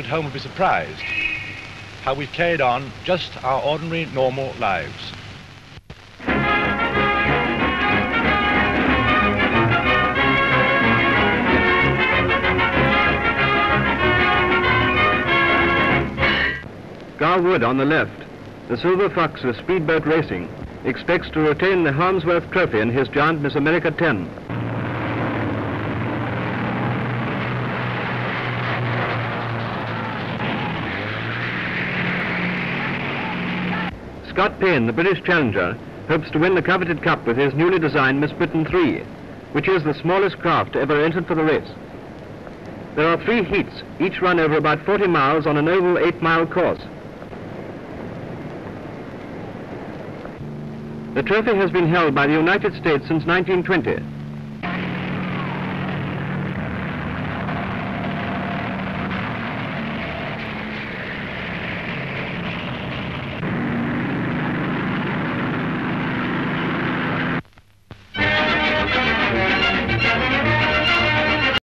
at home will be surprised how we've carried on just our ordinary, normal lives. Gar Wood on the left, the Silver Fox of speedboat racing, expects to retain the Harmsworth Trophy in his giant Miss America 10. Scott Paine, the British challenger, hopes to win the coveted cup with his newly designed Miss Britain 3, which is the smallest craft ever entered for the race. There are three heats, each run over about 40 miles on an oval eight-mile course. The trophy has been held by the United States since 1920